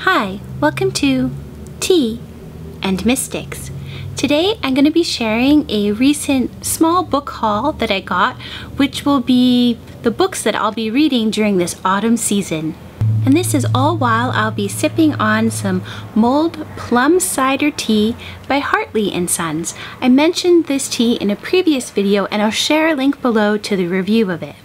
Hi, welcome to Tea and Mystics. Today I'm going to be sharing a recent small book haul that I got, which will be the books that I'll be reading during this autumn season. And this is all while I'll be sipping on some mulled plum cider tea by Hartley & Sons. I mentioned this tea in a previous video and I'll share a link below to the review of it.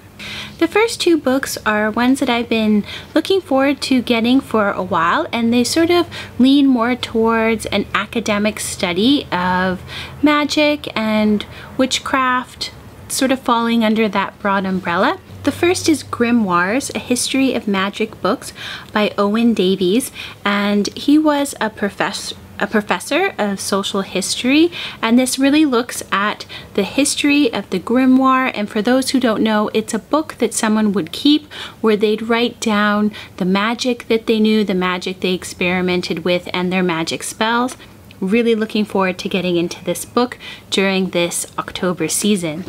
The first two books are ones that I've been looking forward to getting for a while and they sort of lean more towards an academic study of magic and witchcraft sort of falling under that broad umbrella. The first is Grimoires, A History of Magic Books by Owen Davies, and he was a professor a professor of social history and this really looks at the history of the grimoire and for those who don't know it's a book that someone would keep where they'd write down the magic that they knew the magic they experimented with and their magic spells really looking forward to getting into this book during this October season.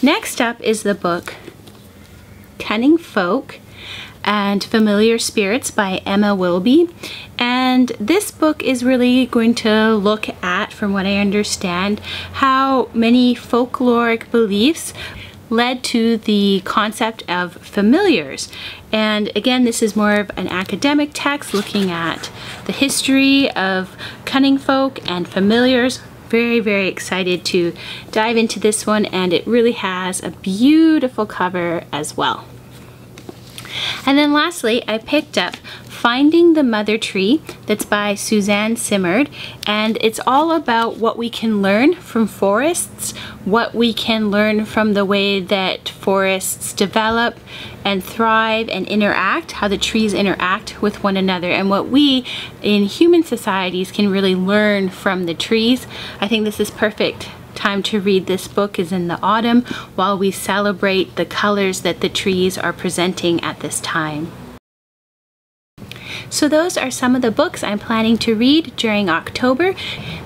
Next up is the book Cunning Folk and Familiar Spirits by Emma Wilby. And this book is really going to look at, from what I understand, how many folkloric beliefs led to the concept of familiars. And again, this is more of an academic text looking at the history of cunning folk and familiars. Very, very excited to dive into this one and it really has a beautiful cover as well. And then lastly, I picked up Finding the Mother Tree that's by Suzanne Simard and it's all about what we can learn from forests, what we can learn from the way that forests develop and thrive and interact, how the trees interact with one another and what we in human societies can really learn from the trees. I think this is perfect time to read this book is in the autumn while we celebrate the colors that the trees are presenting at this time. So those are some of the books I'm planning to read during October.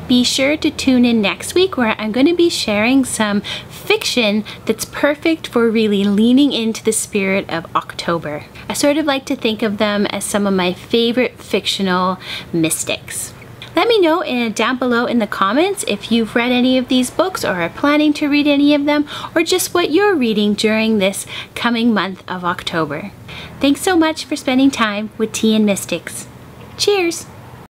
Be sure to tune in next week where I'm going to be sharing some fiction that's perfect for really leaning into the spirit of October. I sort of like to think of them as some of my favorite fictional mystics. Let me know in, down below in the comments if you've read any of these books or are planning to read any of them or just what you're reading during this coming month of October. Thanks so much for spending time with Tea and Mystics. Cheers!